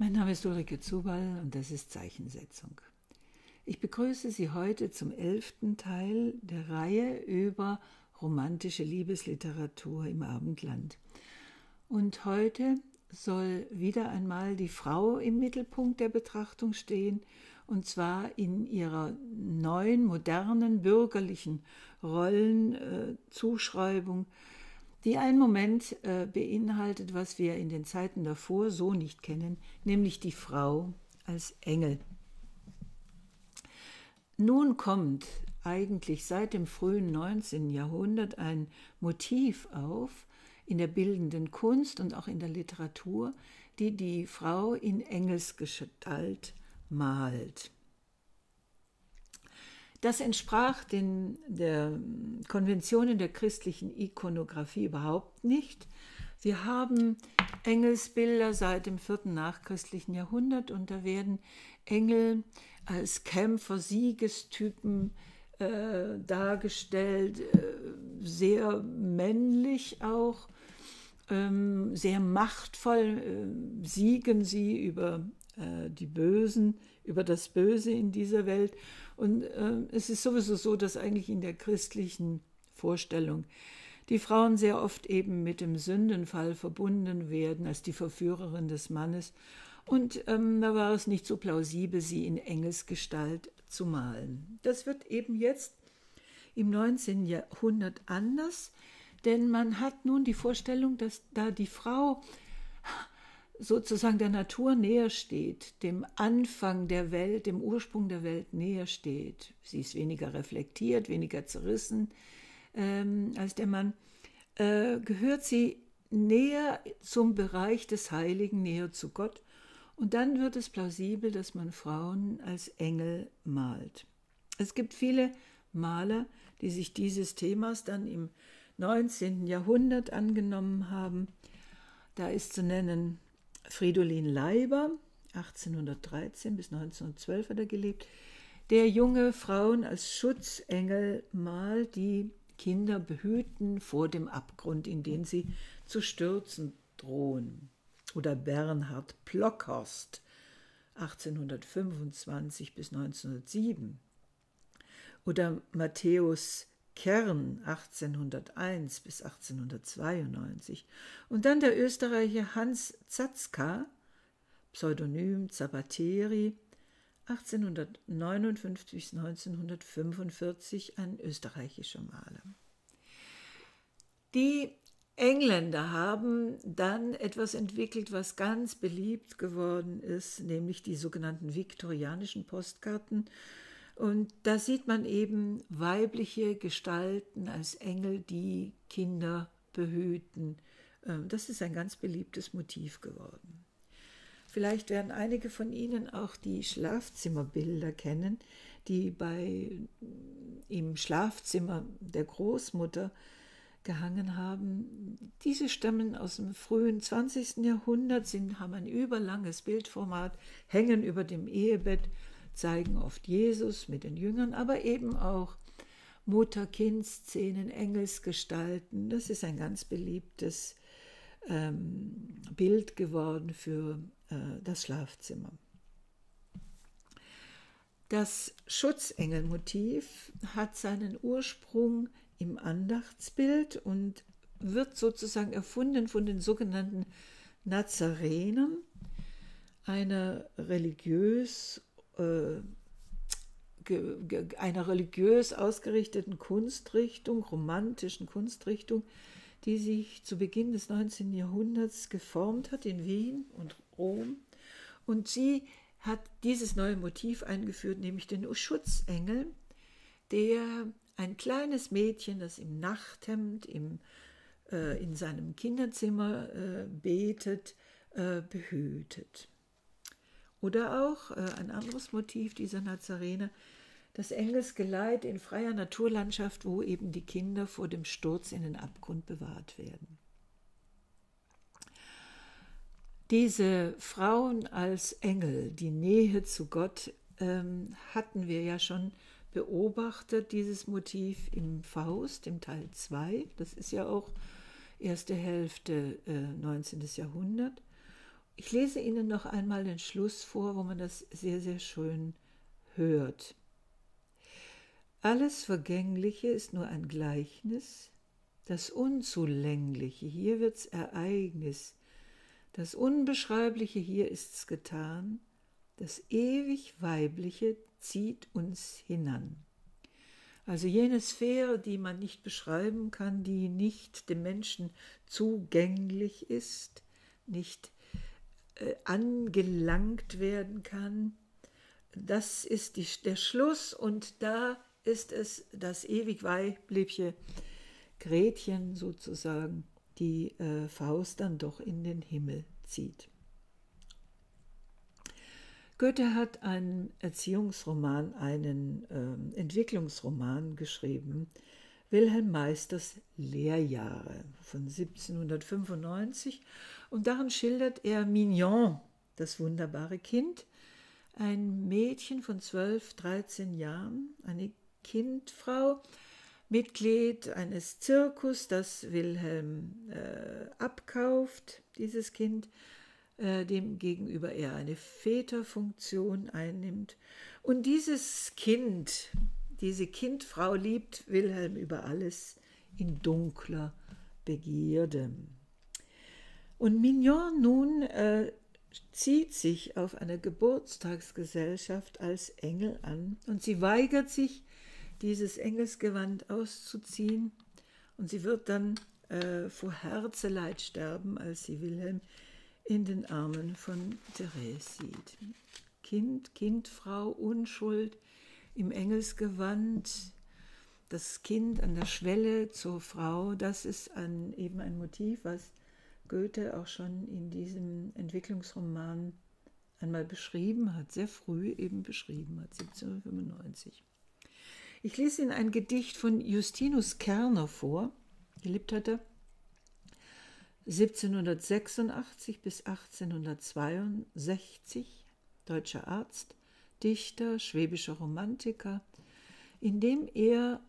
Mein Name ist Ulrike Zubal und das ist Zeichensetzung. Ich begrüße Sie heute zum elften Teil der Reihe über romantische Liebesliteratur im Abendland. Und heute soll wieder einmal die Frau im Mittelpunkt der Betrachtung stehen, und zwar in ihrer neuen, modernen, bürgerlichen Rollenzuschreibung, äh, die einen Moment äh, beinhaltet, was wir in den Zeiten davor so nicht kennen, nämlich die Frau als Engel. Nun kommt eigentlich seit dem frühen 19. Jahrhundert ein Motiv auf, in der bildenden Kunst und auch in der Literatur, die die Frau in Engelsgestalt malt. Das entsprach den der Konventionen der christlichen Ikonographie überhaupt nicht. Wir haben Engelsbilder seit dem vierten nachchristlichen Jahrhundert und da werden Engel als Kämpfer, Siegestypen äh, dargestellt, äh, sehr männlich auch ähm, sehr machtvoll äh, siegen sie über äh, die Bösen, über das Böse in dieser Welt. Und äh, es ist sowieso so, dass eigentlich in der christlichen Vorstellung die Frauen sehr oft eben mit dem Sündenfall verbunden werden als die Verführerin des Mannes. Und ähm, da war es nicht so plausibel, sie in Engelsgestalt zu malen. Das wird eben jetzt im 19. Jahrhundert anders. Denn man hat nun die Vorstellung, dass da die Frau sozusagen der Natur näher steht, dem Anfang der Welt, dem Ursprung der Welt näher steht. Sie ist weniger reflektiert, weniger zerrissen ähm, als der Mann. Äh, gehört sie näher zum Bereich des Heiligen, näher zu Gott. Und dann wird es plausibel, dass man Frauen als Engel malt. Es gibt viele Maler, die sich dieses Themas dann im 19. Jahrhundert angenommen haben. Da ist zu nennen Fridolin Leiber, 1813 bis 1912 hat er gelebt, der junge Frauen als Schutzengel malt, die Kinder behüten vor dem Abgrund, in den sie zu stürzen drohen. Oder Bernhard Plockhorst, 1825 bis 1907. Oder Matthäus Kern 1801 bis 1892 und dann der Österreicher Hans Zatzka, Pseudonym Zabateri, 1859 bis 1945 ein österreichischer Maler. Die Engländer haben dann etwas entwickelt, was ganz beliebt geworden ist, nämlich die sogenannten viktorianischen Postkarten und da sieht man eben weibliche Gestalten als Engel, die Kinder behüten. Ähm, das ist ein ganz beliebtes Motiv geworden. Vielleicht werden einige von Ihnen auch die Schlafzimmerbilder kennen, die bei im Schlafzimmer der Großmutter gehangen haben. Diese stammen aus dem frühen 20. Jahrhundert, sind, haben ein überlanges Bildformat, hängen über dem Ehebett zeigen oft Jesus mit den Jüngern, aber eben auch Mutter-Kind-Szenen, Engelsgestalten. Das ist ein ganz beliebtes ähm, Bild geworden für äh, das Schlafzimmer. Das Schutzengelmotiv hat seinen Ursprung im Andachtsbild und wird sozusagen erfunden von den sogenannten Nazarenern, einer religiös äh, einer religiös ausgerichteten Kunstrichtung, romantischen Kunstrichtung, die sich zu Beginn des 19. Jahrhunderts geformt hat in Wien und Rom. Und sie hat dieses neue Motiv eingeführt, nämlich den Schutzengel, der ein kleines Mädchen, das im Nachthemd im, äh, in seinem Kinderzimmer äh, betet, äh, behütet. Oder auch äh, ein anderes Motiv dieser Nazarener, das Engelsgeleit in freier Naturlandschaft, wo eben die Kinder vor dem Sturz in den Abgrund bewahrt werden. Diese Frauen als Engel, die Nähe zu Gott, ähm, hatten wir ja schon beobachtet, dieses Motiv im Faust, im Teil 2. Das ist ja auch erste Hälfte äh, 19. Jahrhundert. Ich lese Ihnen noch einmal den Schluss vor, wo man das sehr, sehr schön hört. Alles Vergängliche ist nur ein Gleichnis, das Unzulängliche, hier wird's Ereignis, das Unbeschreibliche, hier ist's getan, das ewig Weibliche zieht uns hinan. Also jene Sphäre, die man nicht beschreiben kann, die nicht dem Menschen zugänglich ist, nicht äh, angelangt werden kann, das ist die, der Schluss und da ist es das ewig weibliche Gretchen sozusagen, die äh, Faust dann doch in den Himmel zieht. Goethe hat einen Erziehungsroman, einen äh, Entwicklungsroman geschrieben, Wilhelm Meisters Lehrjahre von 1795. Und darin schildert er Mignon, das wunderbare Kind, ein Mädchen von 12, 13 Jahren, eine Kindfrau, Mitglied eines Zirkus, das Wilhelm äh, abkauft, dieses Kind, äh, dem gegenüber er eine Väterfunktion einnimmt. Und dieses Kind, diese Kindfrau liebt Wilhelm über alles in dunkler Begierde. Und Mignon nun äh, zieht sich auf einer Geburtstagsgesellschaft als Engel an und sie weigert sich, dieses Engelsgewand auszuziehen und sie wird dann äh, vor Herzeleid sterben, als sie Wilhelm in den Armen von Therese sieht. Kind, Kindfrau, Unschuld im Engelsgewand, das Kind an der Schwelle zur Frau, das ist ein, eben ein Motiv, was Goethe auch schon in diesem Entwicklungsroman einmal beschrieben hat, sehr früh eben beschrieben hat, 1795. Ich lese Ihnen ein Gedicht von Justinus Kerner vor, gelebt hatte 1786 bis 1862, deutscher Arzt, Dichter, schwäbischer Romantiker, indem er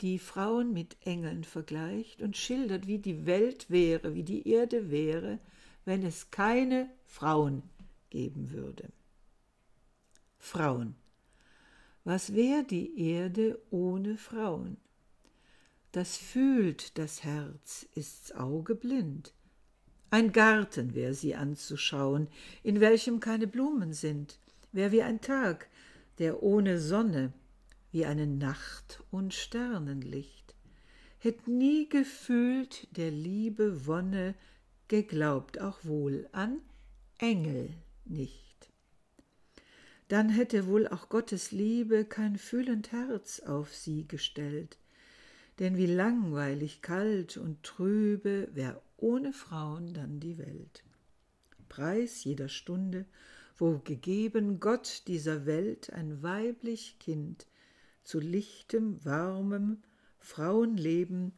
die Frauen mit Engeln vergleicht und schildert, wie die Welt wäre, wie die Erde wäre, wenn es keine Frauen geben würde. Frauen. Was wäre die Erde ohne Frauen? Das fühlt das Herz, ist's Auge blind. Ein Garten wär sie anzuschauen, in welchem keine Blumen sind, wär wie ein Tag, der ohne Sonne, wie eine Nacht und Sternenlicht, hätt nie gefühlt der Liebe Wonne, geglaubt auch wohl an Engel nicht dann hätte wohl auch Gottes Liebe kein fühlend Herz auf sie gestellt. Denn wie langweilig, kalt und trübe wär ohne Frauen dann die Welt. Preis jeder Stunde, wo gegeben Gott dieser Welt ein weiblich Kind zu lichtem, warmem Frauenleben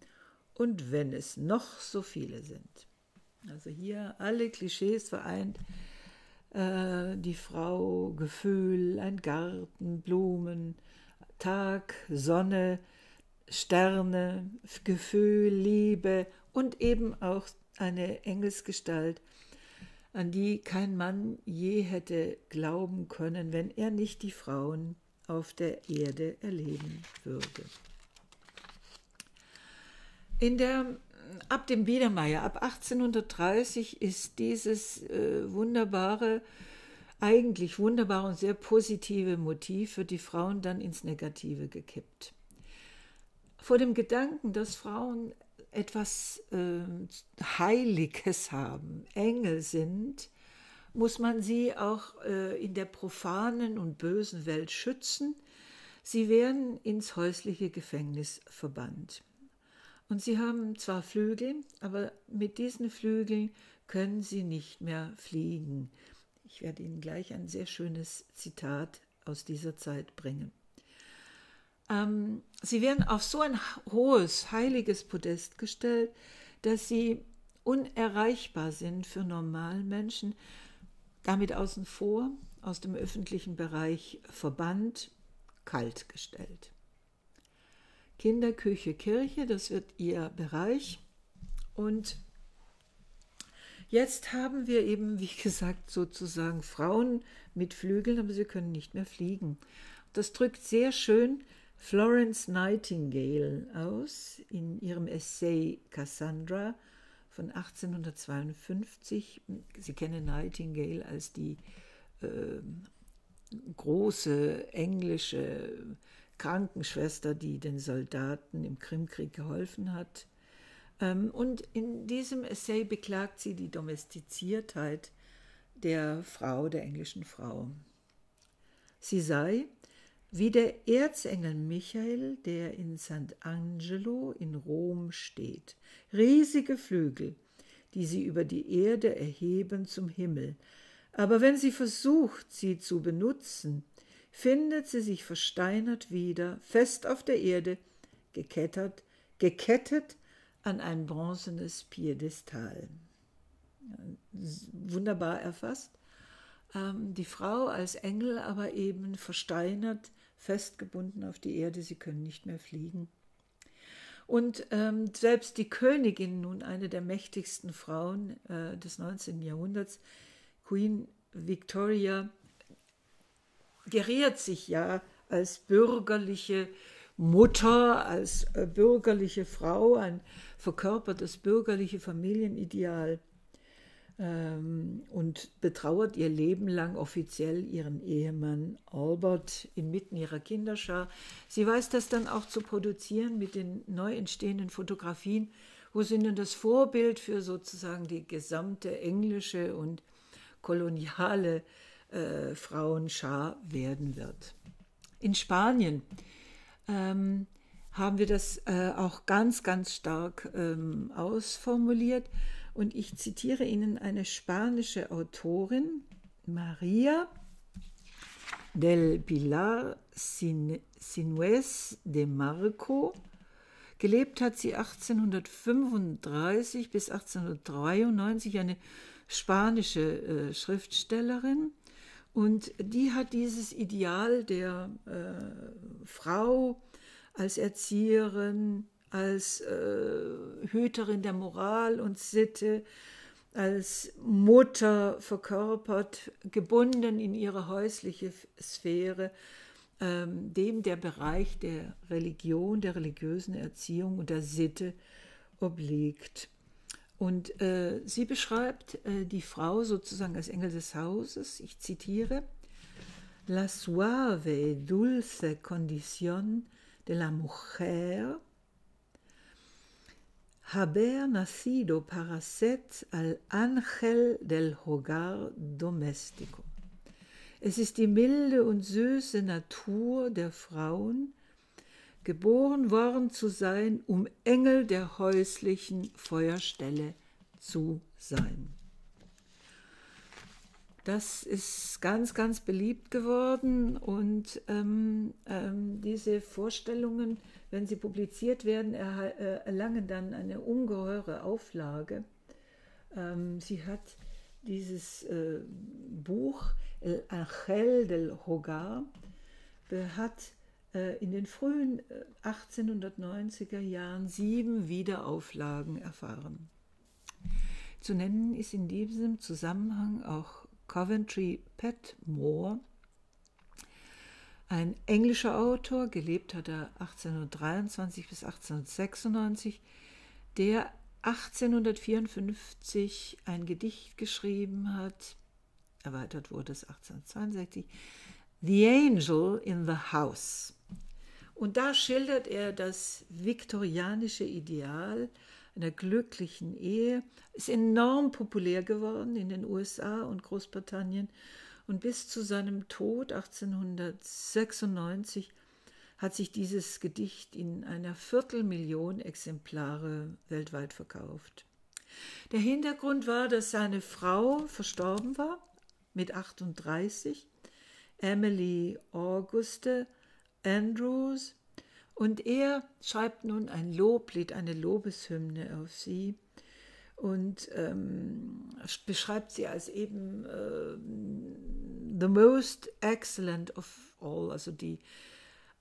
und wenn es noch so viele sind. Also hier alle Klischees vereint äh, die Frau, Gefühl, ein Garten, Blumen, Tag, Sonne, Sterne, Gefühl, Liebe und eben auch eine Engelsgestalt, an die kein Mann je hätte glauben können, wenn er nicht die Frauen auf der Erde erleben würde. In der ab dem Biedermeier, ab 1830 ist dieses äh, wunderbare, eigentlich wunderbare und sehr positive Motiv für die Frauen dann ins Negative gekippt. Vor dem Gedanken, dass Frauen etwas äh, Heiliges haben, Engel sind, muss man sie auch äh, in der profanen und bösen Welt schützen. Sie werden ins häusliche Gefängnis verbannt. Und sie haben zwar Flügel, aber mit diesen Flügeln können sie nicht mehr fliegen. Ich werde Ihnen gleich ein sehr schönes Zitat aus dieser Zeit bringen. Ähm, sie werden auf so ein hohes, heiliges Podest gestellt, dass sie unerreichbar sind für normalen Menschen, damit außen vor, aus dem öffentlichen Bereich verbannt, kalt gestellt. Kinder, Küche, Kirche, das wird ihr Bereich. Und Jetzt haben wir eben, wie gesagt, sozusagen Frauen mit Flügeln, aber sie können nicht mehr fliegen. Das drückt sehr schön Florence Nightingale aus in ihrem Essay Cassandra von 1852. Sie kennen Nightingale als die äh, große englische Krankenschwester, die den Soldaten im Krimkrieg geholfen hat. Ähm, und in diesem Essay beklagt sie die Domestiziertheit der Frau, der englischen Frau. Sie sei wie der Erzengel Michael, der in Sant'Angelo in Rom steht, riesige Flügel, die sie über die Erde erheben zum Himmel. Aber wenn sie versucht, sie zu benutzen, findet sie sich versteinert wieder, fest auf der Erde, gekettet, gekettet an ein bronzenes Piedestal. Wunderbar erfasst. Ähm, die Frau als Engel aber eben versteinert, festgebunden auf die Erde, sie können nicht mehr fliegen. Und ähm, selbst die Königin, nun eine der mächtigsten Frauen äh, des 19. Jahrhunderts, Queen Victoria, geriert sich ja als bürgerliche Mutter, als äh, bürgerliche Frau, ein verkörpertes bürgerliche Familienideal ähm, und betrauert ihr Leben lang offiziell ihren Ehemann Albert inmitten ihrer Kinderschar. Sie weiß das dann auch zu produzieren mit den neu entstehenden Fotografien, wo sie nun das Vorbild für sozusagen die gesamte englische und koloniale äh, Frauenschar werden wird. In Spanien ähm, haben wir das äh, auch ganz, ganz stark ähm, ausformuliert. Und ich zitiere Ihnen eine spanische Autorin, Maria del Pilar Sinuez de Marco. Gelebt hat sie 1835 bis 1893, eine spanische äh, Schriftstellerin. Und die hat dieses Ideal der äh, Frau als Erzieherin, als äh, Hüterin der Moral und Sitte, als Mutter verkörpert, gebunden in ihre häusliche Sphäre, ähm, dem der Bereich der Religion, der religiösen Erziehung und der Sitte obliegt. Und äh, sie beschreibt äh, die Frau sozusagen als Engel des Hauses, ich zitiere, La suave dulce condición de la mujer haber nacido para ser al ángel del hogar doméstico. Es ist die milde und süße Natur der Frauen, geboren worden zu sein, um Engel der häuslichen Feuerstelle zu sein. Das ist ganz, ganz beliebt geworden und ähm, ähm, diese Vorstellungen, wenn sie publiziert werden, äh, erlangen dann eine ungeheure Auflage. Ähm, sie hat dieses äh, Buch El Angel del Hogar, hat äh, in den frühen 1890er äh, Jahren sieben Wiederauflagen erfahren. Zu nennen ist in diesem Zusammenhang auch Coventry Petmore, ein englischer Autor, gelebt hat er 1823 bis 1896, der 1854 ein Gedicht geschrieben hat, erweitert wurde es 1862, The Angel in the House. Und da schildert er das viktorianische Ideal einer glücklichen Ehe, ist enorm populär geworden in den USA und Großbritannien. Und bis zu seinem Tod 1896 hat sich dieses Gedicht in einer Viertelmillion Exemplare weltweit verkauft. Der Hintergrund war, dass seine Frau verstorben war mit 38, Emily Auguste Andrews, und er schreibt nun ein Loblied, eine Lobeshymne auf sie und ähm, beschreibt sie als eben äh, the most excellent of all, also die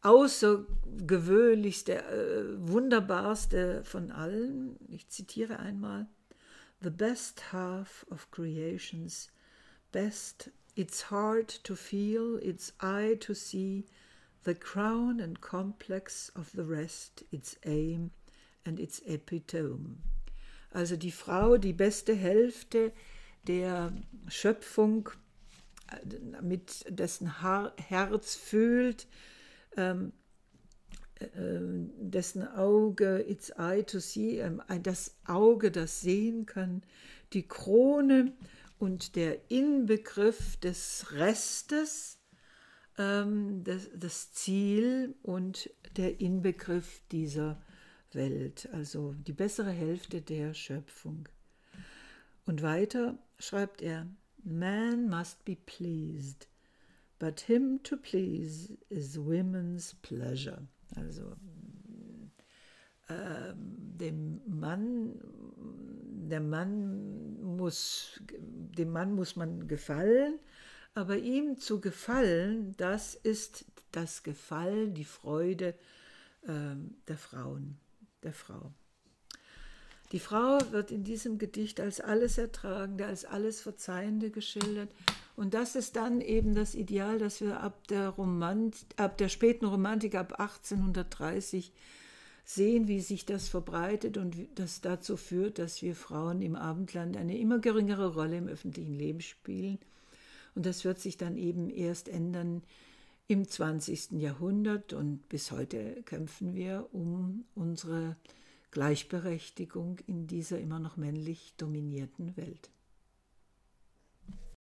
außergewöhnlichste, äh, wunderbarste von allen. Ich zitiere einmal. the best half of creation's best, its heart to feel, its eye to see, the crown and complex of the rest, its aim and its epitome. Also die Frau, die beste Hälfte der Schöpfung, mit dessen Herz fühlt, ähm, äh, dessen Auge, its eye to see, ähm, das Auge, das sehen kann, die Krone und der Inbegriff des Restes, ähm, das, das Ziel und der Inbegriff dieser Welt, also die bessere Hälfte der Schöpfung. Und weiter schreibt er, Man must be pleased, but him to please is women's pleasure. Also äh, dem Mann, der Mann muss, dem Mann muss man gefallen, aber ihm zu gefallen, das ist das Gefallen, die Freude äh, der Frauen, der Frau. Die Frau wird in diesem Gedicht als alles Ertragende, als alles Verzeihende geschildert. Und das ist dann eben das Ideal, das wir ab der, Romant ab der späten Romantik, ab 1830 sehen, wie sich das verbreitet und das dazu führt, dass wir Frauen im Abendland eine immer geringere Rolle im öffentlichen Leben spielen. Und das wird sich dann eben erst ändern im 20. Jahrhundert und bis heute kämpfen wir um unsere Gleichberechtigung in dieser immer noch männlich dominierten Welt.